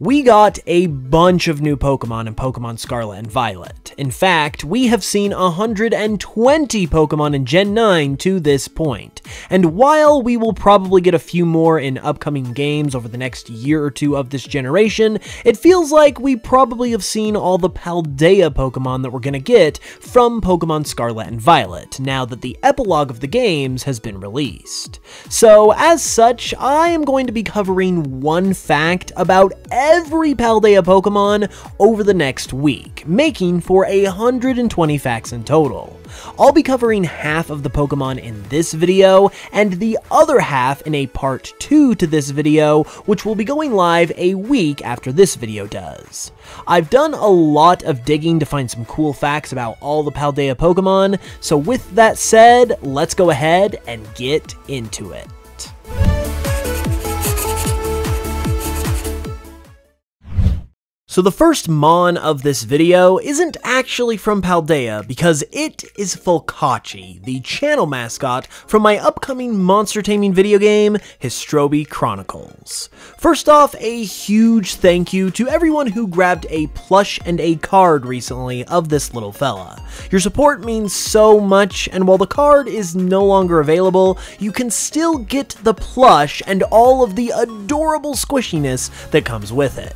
We got a bunch of new Pokemon in Pokemon Scarlet and Violet. In fact, we have seen 120 Pokemon in Gen 9 to this point. And while we will probably get a few more in upcoming games over the next year or two of this generation, it feels like we probably have seen all the Paldea Pokemon that we're gonna get from Pokemon Scarlet and Violet, now that the epilogue of the games has been released. So, as such, I am going to be covering one fact about every Paldea Pokemon over the next week, making for 120 facts in total. I'll be covering half of the Pokemon in this video, and the other half in a part 2 to this video, which will be going live a week after this video does. I've done a lot of digging to find some cool facts about all the Paldea Pokemon, so with that said, let's go ahead and get into it. So the first Mon of this video isn't actually from Paldea because it is Folkachi, the channel mascot from my upcoming monster taming video game, Histrobea Chronicles. First off, a huge thank you to everyone who grabbed a plush and a card recently of this little fella. Your support means so much, and while the card is no longer available, you can still get the plush and all of the adorable squishiness that comes with it.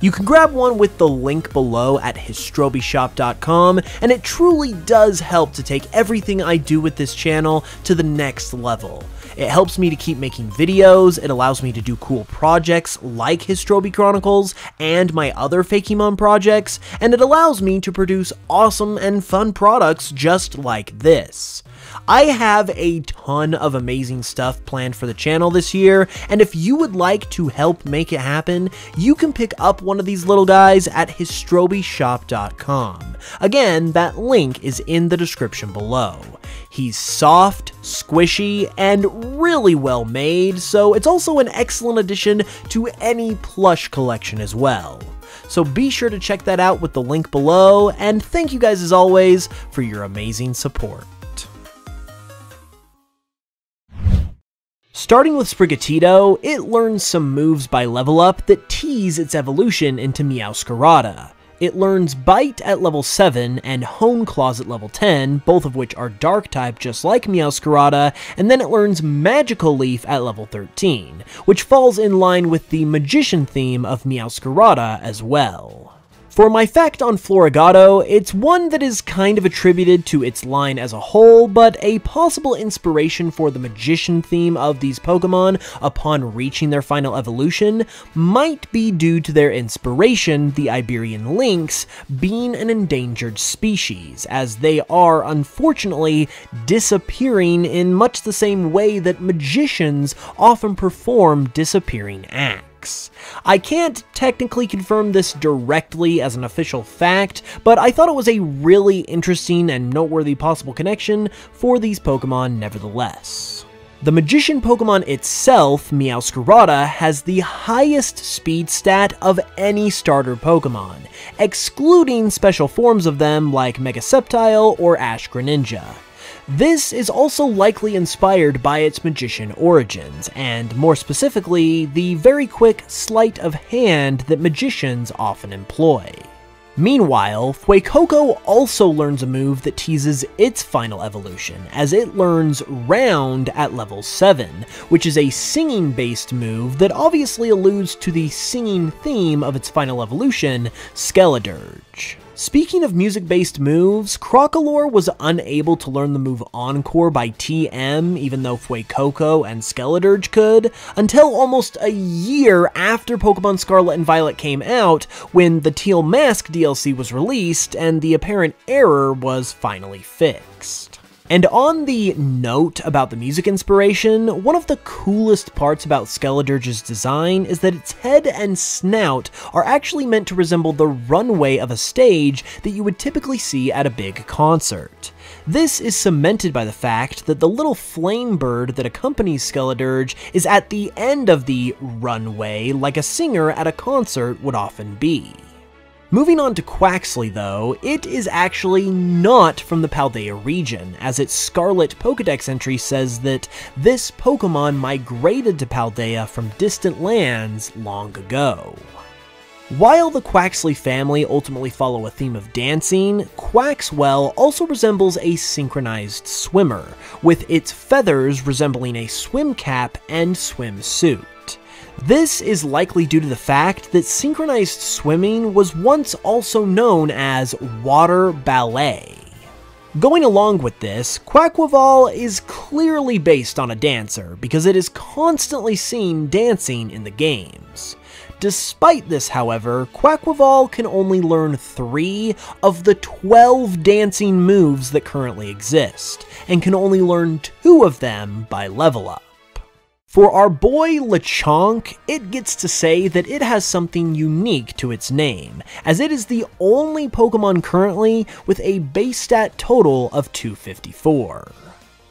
You can grab one with the link below at histrobeashop.com, and it truly does help to take everything I do with this channel to the next level. It helps me to keep making videos, it allows me to do cool projects like Histrobea Chronicles and my other Fakemon projects, and it allows me to produce awesome and fun products just like this. I have a ton of amazing stuff planned for the channel this year, and if you would like to help make it happen, you can pick up one of these little guys at histrobeashop.com. Again, that link is in the description below. He's soft, squishy, and really well made, so it's also an excellent addition to any plush collection as well. So be sure to check that out with the link below, and thank you guys as always for your amazing support. Starting with Sprigatito, it learns some moves by level up that tease its evolution into Meowscarada. It learns Bite at level 7 and Hone Claws at level 10, both of which are Dark type just like Meowscarada, and then it learns Magical Leaf at level 13, which falls in line with the Magician theme of Meowscarada as well. For my fact on Floragato, it's one that is kind of attributed to its line as a whole, but a possible inspiration for the magician theme of these Pokemon upon reaching their final evolution might be due to their inspiration, the Iberian lynx, being an endangered species, as they are unfortunately disappearing in much the same way that magicians often perform disappearing acts. I can't technically confirm this directly as an official fact, but I thought it was a really interesting and noteworthy possible connection for these Pokemon nevertheless. The Magician Pokemon itself, Meowscarada, has the highest speed stat of any starter Pokemon, excluding special forms of them like Mega Sceptile or Ash Greninja. This is also likely inspired by its magician origins, and more specifically, the very quick sleight of hand that magicians often employ. Meanwhile, Fuecoco also learns a move that teases its final evolution, as it learns Round at level 7, which is a singing based move that obviously alludes to the singing theme of its final evolution, Skeledirge. Speaking of music-based moves, Crocalor was unable to learn the move Encore by TM, even though Fuecoco and Skeledirge could, until almost a year after Pokemon Scarlet and Violet came out, when the Teal Mask DLC was released and the apparent error was finally fixed. And on the note about the music inspiration, one of the coolest parts about Skeledirge's design is that its head and snout are actually meant to resemble the runway of a stage that you would typically see at a big concert. This is cemented by the fact that the little flame bird that accompanies Skeledirge is at the end of the runway like a singer at a concert would often be. Moving on to Quaxly though, it is actually not from the Paldea region, as its Scarlet Pokedex entry says that this Pokemon migrated to Paldea from distant lands long ago. While the Quaxly family ultimately follow a theme of dancing, Quaxwell also resembles a synchronized swimmer, with its feathers resembling a swim cap and swimsuit. This is likely due to the fact that synchronized swimming was once also known as water ballet. Going along with this, Quaquaval is clearly based on a dancer because it is constantly seen dancing in the games. Despite this, however, Quaquaval can only learn 3 of the 12 dancing moves that currently exist, and can only learn 2 of them by level up. For our boy Lechonk, it gets to say that it has something unique to its name, as it is the only Pokemon currently with a base stat total of 254.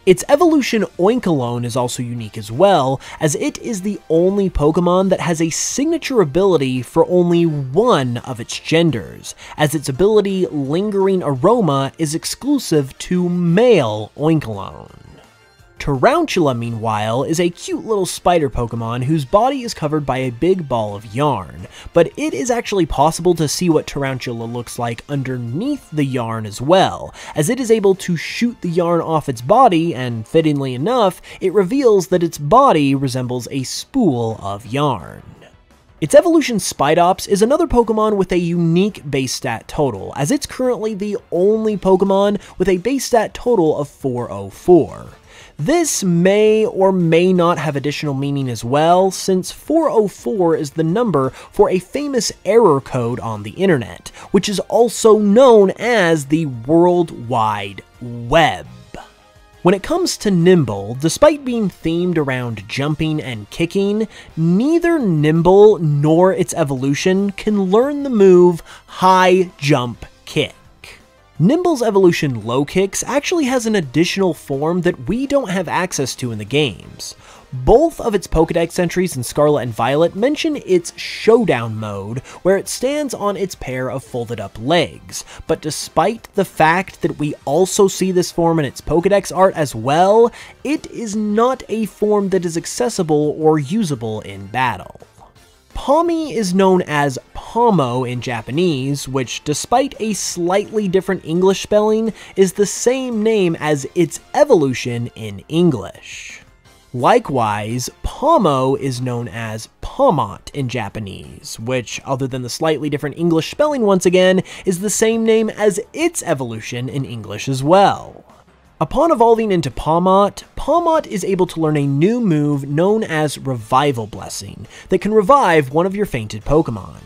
Its evolution Oinkologne is also unique as well, as it is the only Pokemon that has a signature ability for only one of its genders, as its ability Lingering Aroma is exclusive to male Oinkologne. Tarountula, meanwhile, is a cute little spider Pokemon whose body is covered by a big ball of yarn, but it is actually possible to see what Tarountula looks like underneath the yarn as well, as it is able to shoot the yarn off its body, and fittingly enough, it reveals that its body resembles a spool of yarn. Its evolution Spidops is another Pokemon with a unique base stat total, as it's currently the only Pokemon with a base stat total of 404. This may or may not have additional meaning as well, since 404 is the number for a famous error code on the internet, which is also known as the World Wide Web. When it comes to Nymble, despite being themed around jumping and kicking, neither Nymble nor its evolution can learn the move High Jump Kick. Nymble's evolution Lokix actually has an additional form that we don't have access to in the games. Both of its Pokedex entries in Scarlet and Violet mention its Showdown mode, where it stands on its pair of folded up legs, but despite the fact that we also see this form in its Pokedex art as well, it is not a form that is accessible or usable in battle. Pawmi is known as Pawmo in Japanese, which, despite a slightly different English spelling, is the same name as its evolution in English. Likewise, Pawmo is known as Pawmot in Japanese, which, other than the slightly different English spelling once again, is the same name as its evolution in English as well. Upon evolving into Pawmot, Pawmot is able to learn a new move known as Revival Blessing that can revive one of your fainted Pokemon.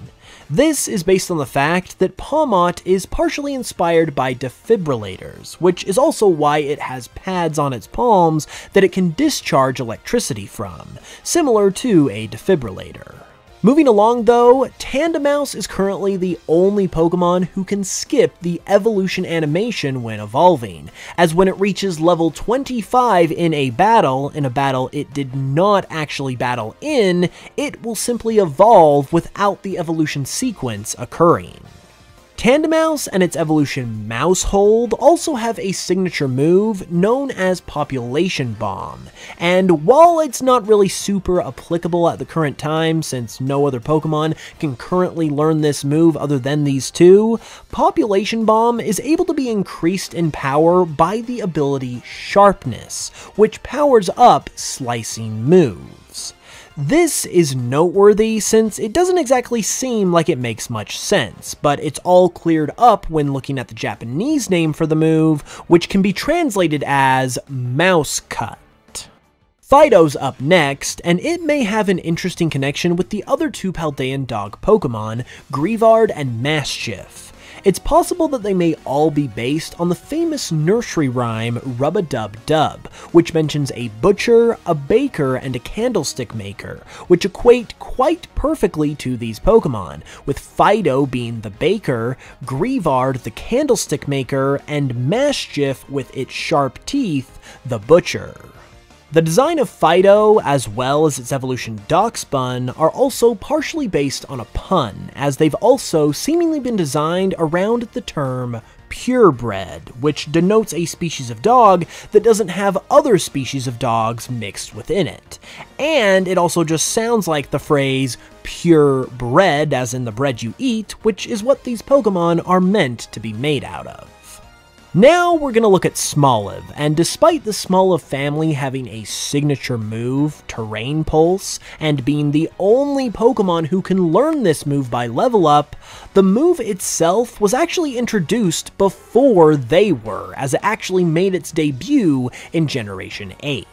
This is based on the fact that Pawmot is partially inspired by defibrillators, which is also why it has pads on its palms that it can discharge electricity from, similar to a defibrillator. Moving along though, Tandemaus is currently the only Pokemon who can skip the evolution animation when evolving, as when it reaches level 25 in a battle, in a battle it did not actually battle in, it will simply evolve without the evolution sequence occurring. Tandemaus and its evolution Maushold also have a signature move known as Population Bomb, and while it's not really super applicable at the current time since no other Pokemon can currently learn this move other than these two, Population Bomb is able to be increased in power by the ability Sharpness, which powers up slicing moves. This is noteworthy since it doesn't exactly seem like it makes much sense, but it's all cleared up when looking at the Japanese name for the move, which can be translated as mouse cut. Fidough's up next, and it may have an interesting connection with the other two Paldean dog Pokemon, Greavard and Maschiff. It's possible that they may all be based on the famous nursery rhyme Rub-a-Dub-Dub, which mentions a butcher, a baker, and a candlestick maker, which equate quite perfectly to these Pokemon, with Fidough being the baker, Greavard the candlestick maker, and Maschiff with its sharp teeth, the butcher. The design of Fidough, as well as its evolution Dachsbun, are also partially based on a pun, as they've also seemingly been designed around the term purebred, which denotes a species of dog that doesn't have other species of dogs mixed within it. And it also just sounds like the phrase pure bread, as in the bread you eat, which is what these Pokemon are meant to be made out of. Now we're going to look at Smoliv, and despite the Smoliv family having a signature move, Terrain Pulse, and being the only Pokemon who can learn this move by level up, the move itself was actually introduced before they were, as it actually made its debut in Generation 8.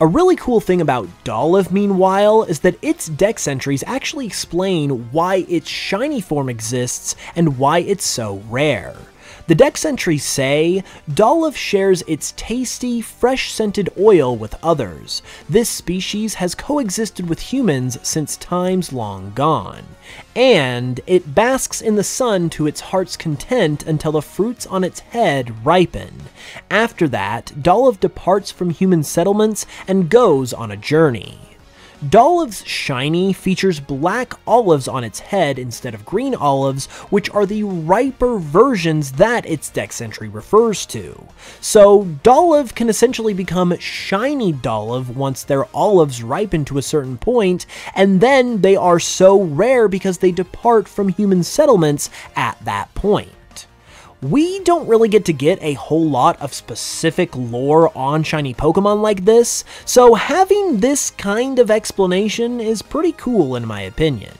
A really cool thing about Dolliv, meanwhile, is that its dex entries actually explain why its shiny form exists and why it's so rare. The dex entries say, Dolliv shares its tasty, fresh-scented oil with others. This species has coexisted with humans since times long gone. And it basks in the sun to its heart's content until the fruits on its head ripen. After that, Dolliv departs from human settlements and goes on a journey. Dolliv's Shiny features black olives on its head instead of green olives, which are the riper versions that its dex entry refers to. So Dolliv can essentially become Shiny Dolliv once their olives ripen to a certain point, and then they are so rare because they depart from human settlements at that point we don't really get to get a whole lot of specific lore on shiny Pokemon like this, so having this kind of explanation is pretty cool in my opinion.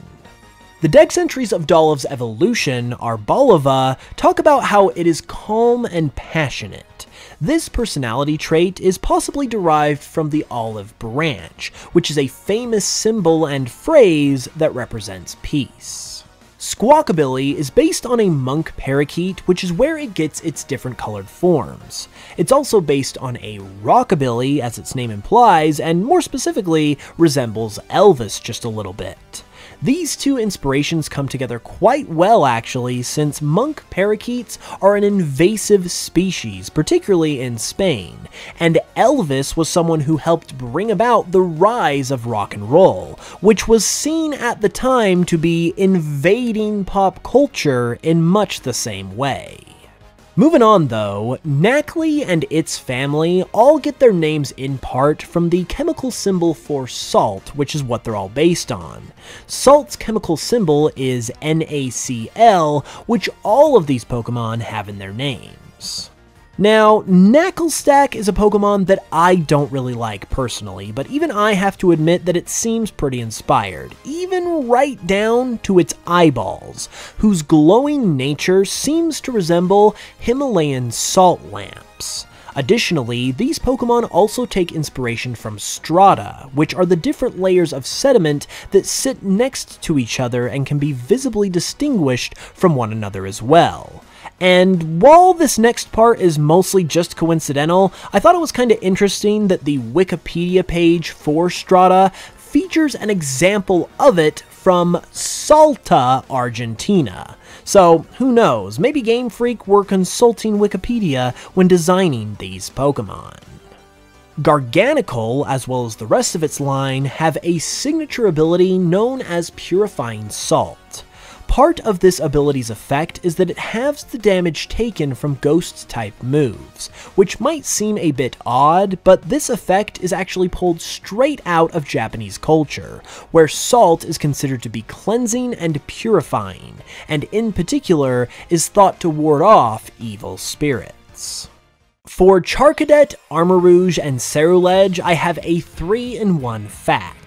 The dex entries of Dolliv's evolution, Arboliva, talk about how it is calm and passionate. This personality trait is possibly derived from the olive branch, which is a famous symbol and phrase that represents peace. Squawkabilly is based on a monk parakeet, which is where it gets its different colored forms. It's also based on a rockabilly, as its name implies, and more specifically, resembles Elvis just a little bit. These two inspirations come together quite well actually, since monk parakeets are an invasive species, particularly in Spain, and Elvis was someone who helped bring about the rise of rock and roll, which was seen at the time to be invading pop culture in much the same way. Moving on though, Nacli and its family all get their names in part from the chemical symbol for salt, which is what they're all based on. Salt's chemical symbol is NaCl, which all of these Pokemon have in their names. Now, Naclstack is a Pokemon that I don't really like personally, but even I have to admit that it seems pretty inspired, even right down to its eyeballs, whose glowing nature seems to resemble Himalayan salt lamps. Additionally, these Pokemon also take inspiration from strata, which are the different layers of sediment that sit next to each other and can be visibly distinguished from one another as well. And while this next part is mostly just coincidental, I thought it was kind of interesting that the Wikipedia page for Strata features an example of it from Salta, Argentina. So, who knows, maybe Game Freak were consulting Wikipedia when designing these Pokemon. Garganacl, as well as the rest of its line, have a signature ability known as Purifying Salt. Part of this ability's effect is that it halves the damage taken from ghost-type moves, which might seem a bit odd, but this effect is actually pulled straight out of Japanese culture, where salt is considered to be cleansing and purifying, and in particular is thought to ward off evil spirits. For Charcadet, Armarouge, and Ceruledge, I have a 3-in-1 fact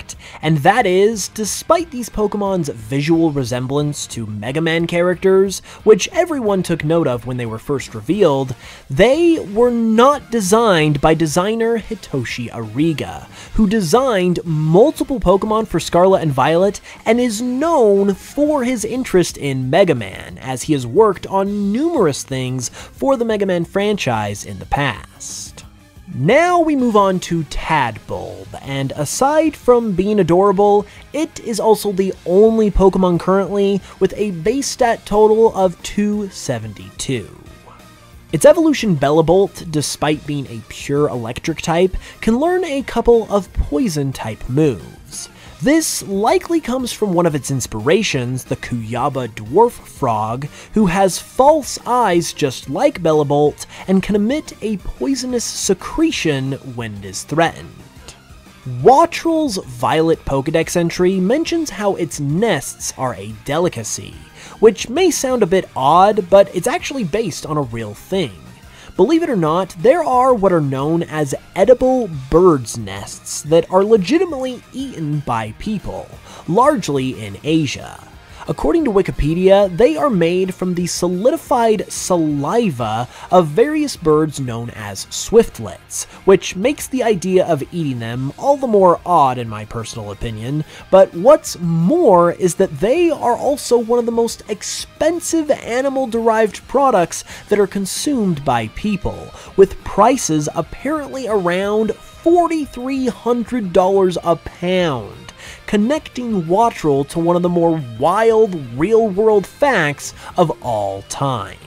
and that is, despite these Pokemon's visual resemblance to Mega Man characters, which everyone took note of when they were first revealed, they were not designed by designer Hitoshi Ariga, who designed multiple Pokemon for Scarlet and Violet and is known for his interest in Mega Man, as he has worked on numerous things for the Mega Man franchise in the past. Now we move on to Tadbulb, and aside from being adorable, it is also the only Pokemon currently with a base stat total of 272. Its evolution Bellibolt, despite being a pure electric type, can learn a couple of poison type moves. This likely comes from one of its inspirations, the Cuyaba dwarf frog, who has false eyes just like Bellibolt and can emit a poisonous secretion when it is threatened. Wattrel's Violet Pokedex entry mentions how its nests are a delicacy, which may sound a bit odd, but it's actually based on a real thing. Believe it or not, there are what are known as edible birds' nests that are legitimately eaten by people, largely in Asia. According to Wikipedia, they are made from the solidified saliva of various birds known as swiftlets, which makes the idea of eating them all the more odd in my personal opinion. But what's more is that they are also one of the most expensive animal derived products that are consumed by people, with prices apparently around $4,300 a pound connecting Wattrel to one of the more wild, real world facts of all time.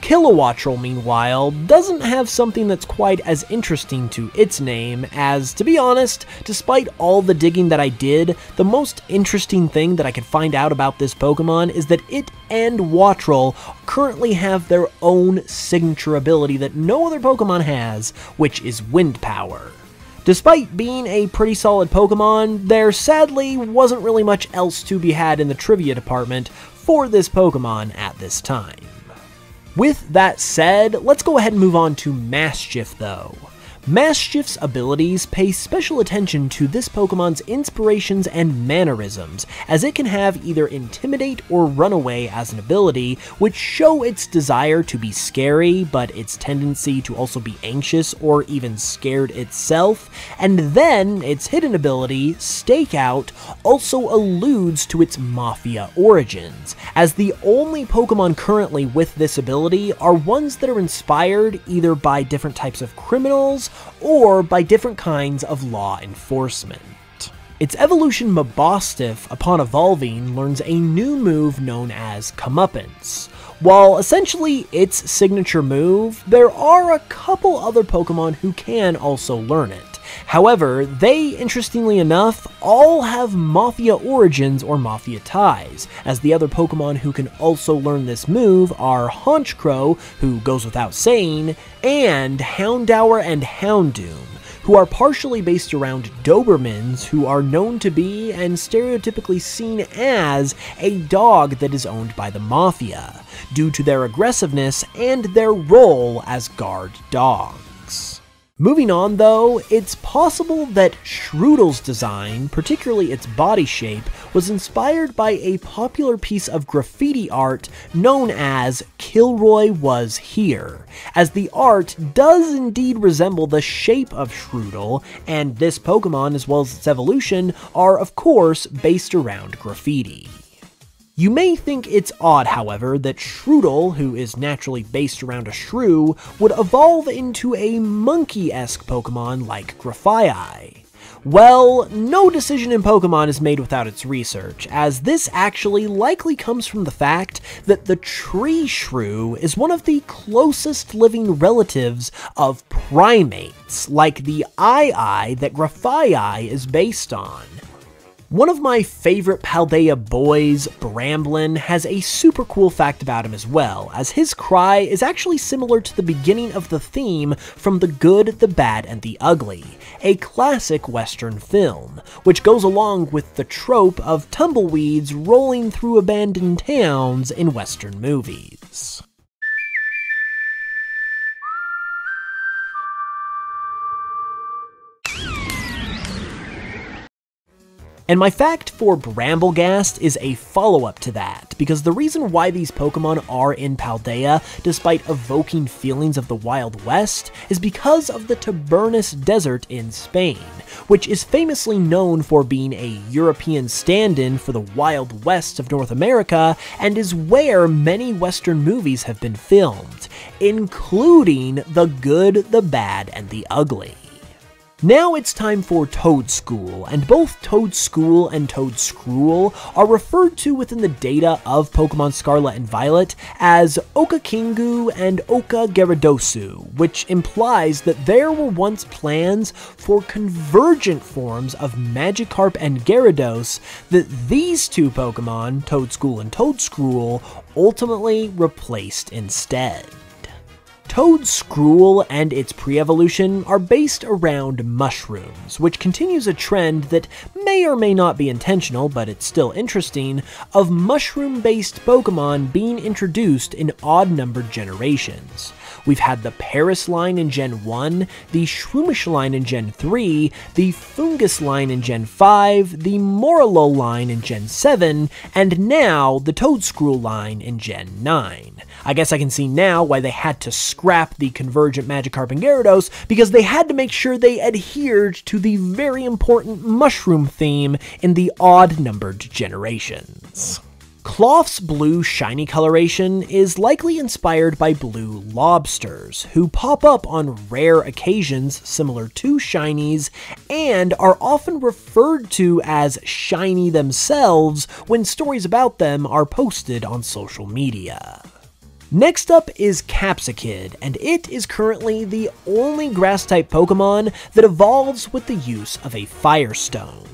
Kilowattrel, meanwhile, doesn't have something that's quite as interesting to its name, as, to be honest, despite all the digging that I did, the most interesting thing that I could find out about this Pokemon is that it and Wattrel currently have their own signature ability that no other Pokemon has, which is Wind Power. Despite being a pretty solid Pokemon, there sadly wasn't really much else to be had in the trivia department for this Pokemon at this time. With that said, let's go ahead and move on to Maschiff though. Maschiff's abilities pay special attention to this Pokemon's inspirations and mannerisms, as it can have either Intimidate or Runaway as an ability, which show its desire to be scary, but its tendency to also be anxious or even scared itself, and then its hidden ability, Stakeout, also alludes to its Mafia origins, as the only Pokemon currently with this ability are ones that are inspired either by different types of criminals or by different kinds of law enforcement. Its evolution Mabosstiff, upon evolving, learns a new move known as Comeuppance. While essentially its signature move, there are a couple other Pokemon who can also learn it. However, they, interestingly enough, all have Mafia origins or Mafia ties, as the other Pokemon who can also learn this move are Honchkrow, who goes without saying, and Houndour and Houndoom, who are partially based around Dobermans, who are known to be and stereotypically seen as a dog that is owned by the Mafia, due to their aggressiveness and their role as guard dogs. Moving on though, it's possible that Shroodle's design, particularly its body shape, was inspired by a popular piece of graffiti art known as Kilroy Was Here, as the art does indeed resemble the shape of Shroodle, and this Pokemon as well as its evolution are of course based around graffiti. You may think it's odd, however, that Shroodle, who is naturally based around a shrew, would evolve into a monkey-esque Pokemon like Grafaiai. Well, no decision in Pokemon is made without its research, as this actually likely comes from the fact that the tree shrew is one of the closest living relatives of primates, like the Ai that Grafaiai is based on. One of my favorite Paldea boys, Bramblin, has a super cool fact about him as well, as his cry is actually similar to the beginning of the theme from The Good, the Bad, and the Ugly, a classic Western film, which goes along with the trope of tumbleweeds rolling through abandoned towns in Western movies. And my fact for Brambleghast is a follow-up to that, because the reason why these Pokemon are in Paldea, despite evoking feelings of the Wild West, is because of the Tabernas Desert in Spain, which is famously known for being a European stand-in for the Wild West of North America, and is where many Western movies have been filmed, including The Good, the Bad, and the Ugly. Now it's time for Toedscool, and both Toedscool and Toedscruel are referred to within the data of Pokemon Scarlet and Violet as Okakingu and Oka Gyaradosu, which implies that there were once plans for convergent forms of Magikarp and Gyarados that these two Pokemon, Toedscool and Toedscruel, ultimately replaced instead. Toedscruel and its pre-evolution are based around mushrooms, which continues a trend that may or may not be intentional, but it's still interesting, of mushroom-based Pokemon being introduced in odd-numbered generations. We've had the Paras line in Gen 1, the Shroomish line in Gen 3, the Foongus line in Gen 5, the Morelull line in Gen 7, and now the Toedscruel line in Gen 9. I guess I can see now why they had to scrap the Convergent Magikarp and Gyarados, because they had to make sure they adhered to the very important mushroom theme in the odd-numbered generations. Klawf's blue shiny coloration is likely inspired by blue lobsters, who pop up on rare occasions similar to shinies, and are often referred to as shiny themselves when stories about them are posted on social media. Next up is Capsakid, and it is currently the only grass-type Pokemon that evolves with the use of a Firestone.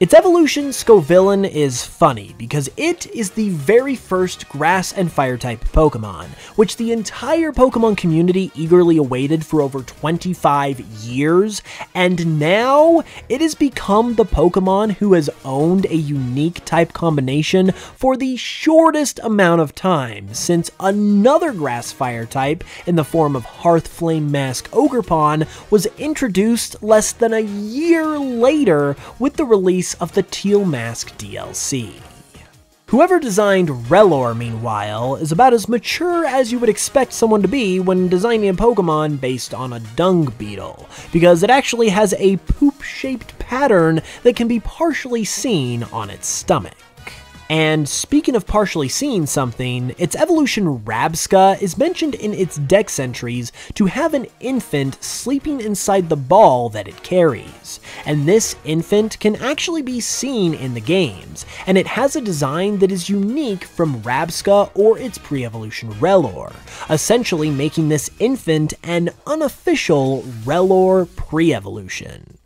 Its evolution, Scovillain, is funny because it is the very first grass and fire type Pokemon, which the entire Pokemon community eagerly awaited for over 25 years, and now it has become the Pokemon who has owned a unique type combination for the shortest amount of time, since another grass fire type in the form of Hearthflame Mask Ogerpon was introduced less than a year later with the release of the Teal Mask DLC. Whoever designed Rellor, meanwhile, is about as mature as you would expect someone to be when designing a Pokemon based on a dung beetle, because it actually has a poop-shaped pattern that can be partially seen on its stomach. And speaking of partially seeing something, its evolution Rabsca is mentioned in its dex entries to have an infant sleeping inside the ball that it carries. And this infant can actually be seen in the games, and it has a design that is unique from Rabsca or its pre-evolution Rellor, essentially making this infant an unofficial Rellor pre-evolution.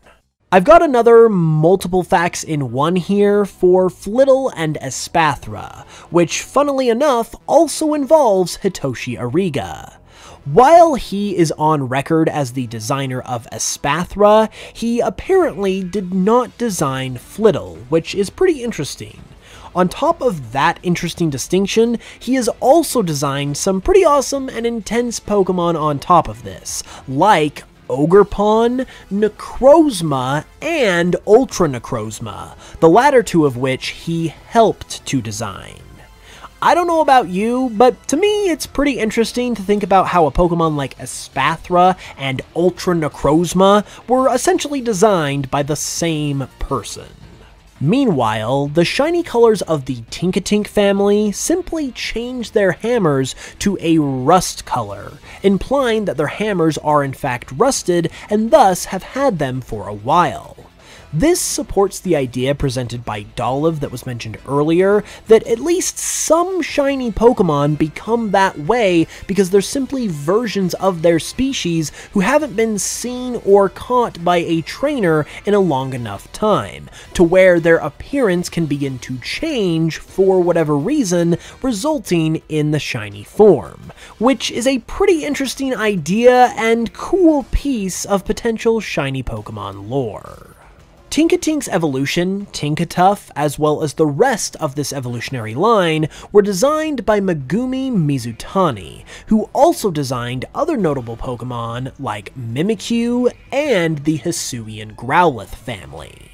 I've got another multiple facts in one here for Flittle and Espathra, which funnily enough also involves Hitoshi Ariga. While he is on record as the designer of Espathra, he apparently did not design Flittle, which is pretty interesting. On top of that interesting distinction, he has also designed some pretty awesome and intense Pokemon on top of this, like Ogerpon, Necrozma, and Ultra Necrozma, the latter two of which he helped to design. I don't know about you, but to me it's pretty interesting to think about how a Pokemon like Espathra and Ultra Necrozma were essentially designed by the same person. Meanwhile, the shiny colors of the Tinkatink family simply change their hammers to a rust color, implying that their hammers are in fact rusted and thus have had them for a while. This supports the idea presented by Dolliv that was mentioned earlier, that at least some shiny Pokemon become that way because they're simply versions of their species who haven't been seen or caught by a trainer in a long enough time, to where their appearance can begin to change for whatever reason, resulting in the shiny form, which is a pretty interesting idea and cool piece of potential shiny Pokemon lore. Tinkatink's evolution, Tinkatuff, as well as the rest of this evolutionary line, were designed by Megumi Mizutani, who also designed other notable Pokemon like Mimikyu and the Hisuian Growlithe family.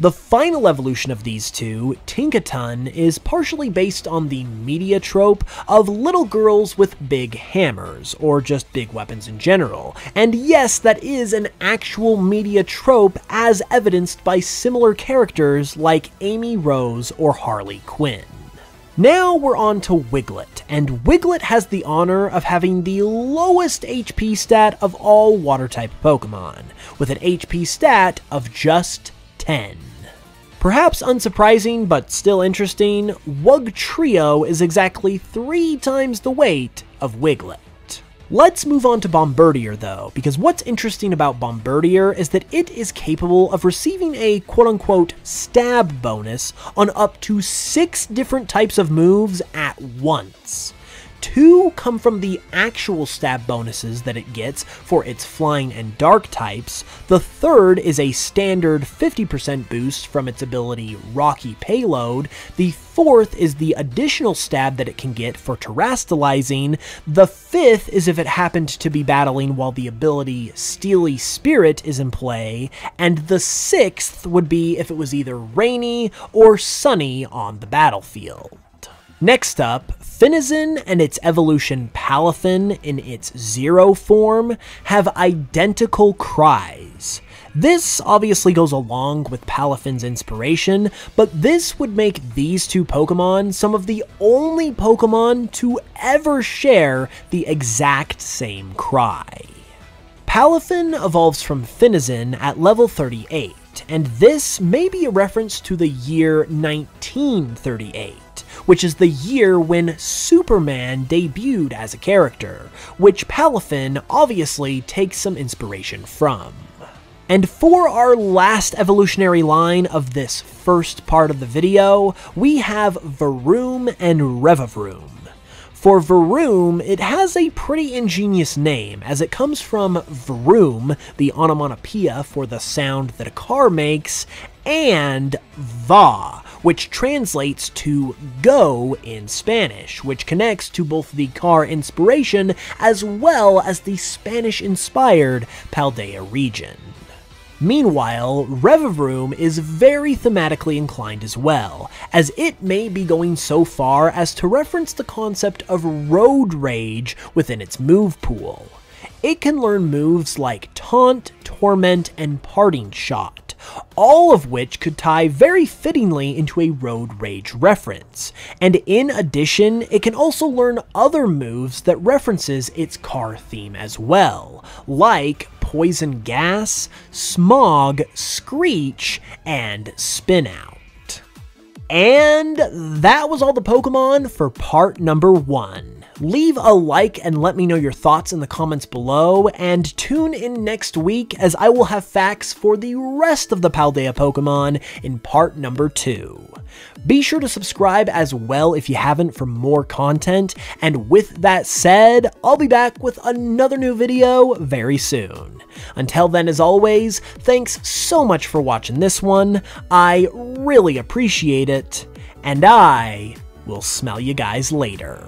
The final evolution of these two, Tinkaton, is partially based on the media trope of little girls with big hammers, or just big weapons in general. And yes, that is an actual media trope as evidenced by similar characters like Amy Rose or Harley Quinn. Now we're on to Wiglett, and Wiglett has the honor of having the lowest HP stat of all water type Pokemon, with an HP stat of just 10. Perhaps unsurprising, but still interesting, Wugtrio is exactly three times the weight of Wiglett. Let's move on to Bombirdier though, because what's interesting about Bombirdier is that it is capable of receiving a quote-unquote stab bonus on up to six different types of moves at once. Two come from the actual stab bonuses that it gets for its flying and dark types. The third is a standard 50% boost from its ability Rocky Payload. The fourth is the additional stab that it can get for terastallizing. The fifth is if it happened to be battling while the ability Steely Spirit is in play. And the sixth would be if it was either rainy or sunny on the battlefield. Next up, Finizen and its evolution Palafin in its Zero form have identical cries. This obviously goes along with Palafin's inspiration, but this would make these two Pokemon some of the only Pokemon to ever share the exact same cry. Palafin evolves from Finizen at level 38, and this may be a reference to the year 1938 which is the year when Superman debuted as a character, which Palafin obviously takes some inspiration from. And for our last evolutionary line of this first part of the video, we have Varoom and Revavroom. For Varoom, it has a pretty ingenious name, as it comes from Vroom, the onomatopoeia for the sound that a car makes, and Va, which translates to go in Spanish, which connects to both the car inspiration as well as the Spanish inspired Paldea region. Meanwhile, Revavroom is very thematically inclined as well, as it may be going so far as to reference the concept of road rage within its move pool. It can learn moves like Taunt, Torment, and Parting Shot, all of which could tie very fittingly into a Road Rage reference. And in addition, it can also learn other moves that references its car theme as well, like Poison Gas, Smog, Screech, and Spin Out. And that was all the Pokemon for part number one. Leave a like and let me know your thoughts in the comments below, and tune in next week as I will have facts for the rest of the Paldea Pokemon in part number 2. Be sure to subscribe as well if you haven't for more content, and with that said, I'll be back with another new video very soon. Until then, as always, thanks so much for watching this one, I really appreciate it, and I will smell you guys later.